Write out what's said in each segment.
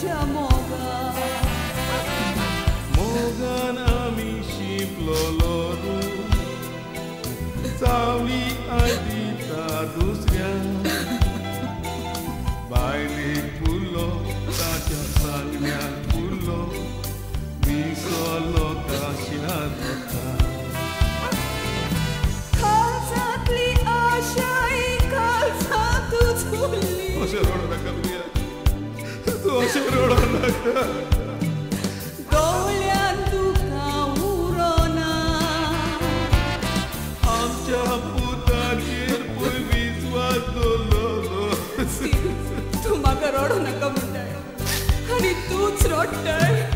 पुताच्या मोगा मोगन आमी शिंपलोलो तू म्हाका रडू नाका म्हणटाय आनी तूच रडटाय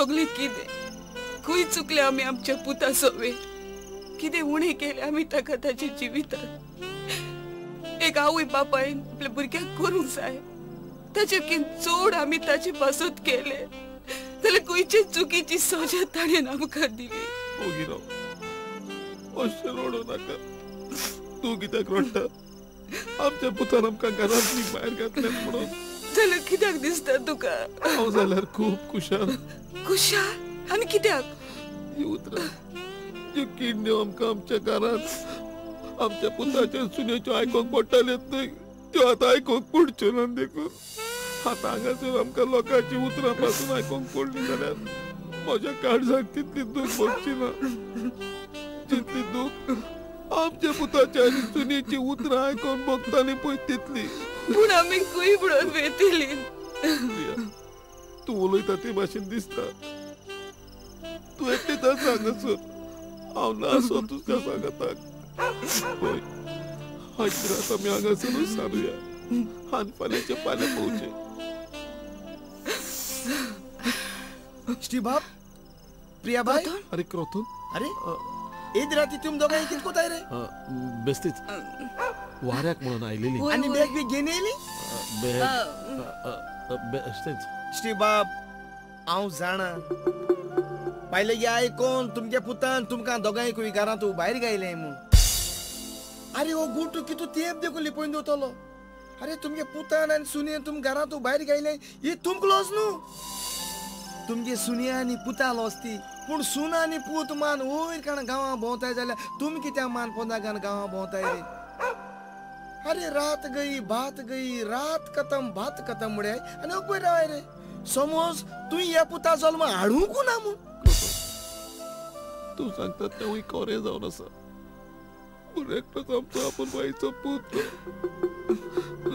स्टीव हे सगळे कितें चुकले आमी आमच्या पुता सोवे कितें उणें केलें आमी ताका ताच्या जिवितांत एक आवय बापायन आपल्या भुरग्याक करूंक जाय ताचे किन चड आमी ताचे पासूत केले. जाल्यार खंयचे चुकीची सजा ताणेन आमकां दिली. अशें रडो नाका. तूं कित्याक रडटा आमच्या पुतान आमकां घरांतली भायर घातल्यात म्हणून. जाल्यार कित्याक दिसता तुका? हांव जाल्यार खूब खुशाल. खुशाल? आनी कित्याक? ही उतरां. ज्यो किडण्यो आमकां आमच्या घरांत. आमच्या पुताच्या सुन्याच्यो आयकोंक पडटाल्योत न्हय त्यो आतां आयकोंक पडच्यो ना देखून आतां हांगासर आमकां लोकांची उतरां पासून आयकोंक पडली जाल्यार म्हज्या काळजाक तितली दूख भोगची ना. जितली दूख आमच्या पुताच्या आनी सुनेची उतरां आयकोन भोगताली पळय तितली. पूण आमी खंय म्हणून वेतिली तू उलयता ते भाशेन दिसता. तू एकटेच सांगसर हांव ना सो तुझ्या सांगताक पळय आयज रात आमी हांगासरूच सारुया. आनी फाल्यांचे फाल्यां पोवचे श्रीबाब प्रिया भाई अरे क्रोथून अरे ईद राती तुम दोघांनी कित कोताय रे? बेस्तीच वाऱ्याक म्हणून आयलेली आणि बॅग बी घेऊन येयली बेस्तीच श्रीबाब हांव जाणा. पाहिले की आयकोन तुमच्या पुतान तुमकां दोगांयकूय घरांत भायर गायले म्हूण अरे हो गुटू कितू तेप देखून लिपोवन दवरतलो अरे तुमगे पुतान आनी सुनयेन तुम घरांत भायर गायले ही तुमक लॉस न्हू? तुमगे सुनया आनी पुता लॉस ती पूण सुन आनी पूत मान वयर काण गांवां भोंवताय जाल्यार तुम कित्या मान पोंदागान गांवां भोंवताय रे? अरे रात गई बात गई रात खतम बात खतम आनी पळय रावाय रे. समज तूं ह्या पुता जल्म हाडूंक ना म्हूण तू सांगता तेवूय कोरे जावन आसा पूण एकटोच आमचो आपूण बाईचो पुत्र.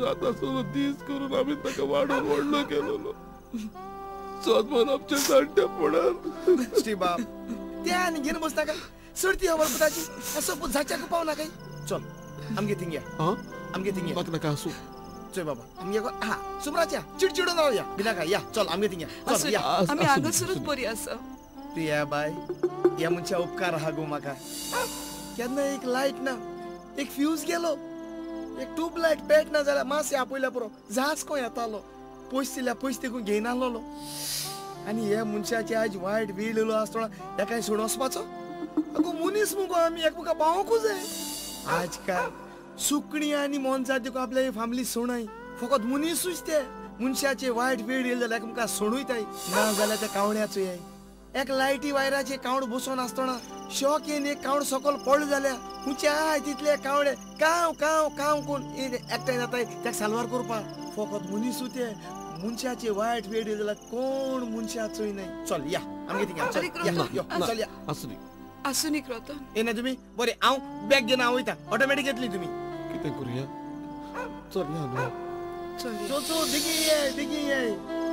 आतां सुरू दीस करून आमी ताका वाडोवन व्हडलो केलोलो सदमान आमच्या जाणट्या पडान श्रीबाब त्या आनी घेवन बसता काय? सर्ती खबर पुताची असं जाच्याक पावना काय चल. आमगे थिंग या हा आमगे थिंग या म्हाका नाका आसूं चोय बाबा आमगे को- हा सुमराच्या चिडचिडून रावया बिना काय या चल आमगे थिंग या चल या आमी हांगासरूच. बरी आसा प्रिया बाय या मनशा उपकार आहा गो म्हाका केन्ना एक लायट ना एक फ्यूज गेलो एक ट्यूब लायट पेट ना जाल्यार मातशें आपयल्या पुरो झाज खंय येतालो पयस दिल्या पयस देखून घेयन आसलोलो आनी हे मनशाचे आज वायट वेळ येयलो आसतना एकाय सोडून वचपाचो अगो मनीस मुगो आमी एकमेका पावोंकूच जाय आजकाल सुकणी आनी मोनजा देखून आपल्या फॅमिली सोणाय फकत मनीसूच ते मनशाचे वायट वेळ येयले जाल्यार एकमेका सोडूयताय ना जाल्यार त्या कावण्याचो ये एक लायटी वायराचे कावड बसून आसतना शॉक येवन एक कावड सकल पडलो जाल्यार आय तितले कावडे. काव काव काव कोण? एकठांय जाताय ताका साल्वार करपाक फकत मनीसू ते मनशाचे वायट वेळ येयले जाल्यार कोण मनशाचोय नाही. चल या. आमगे थिंगा चल. यो, चल या. असं न्ही आसूनी रतन येना तुमी बरें हांव बॅग घेवन हांव वयता ऑटोमॅटीक येतली तुमी कितें करूया चल या न्हू चल चो चो बेगीन ये बेगीन ये